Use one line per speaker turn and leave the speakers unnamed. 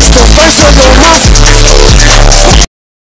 It's the first of the month.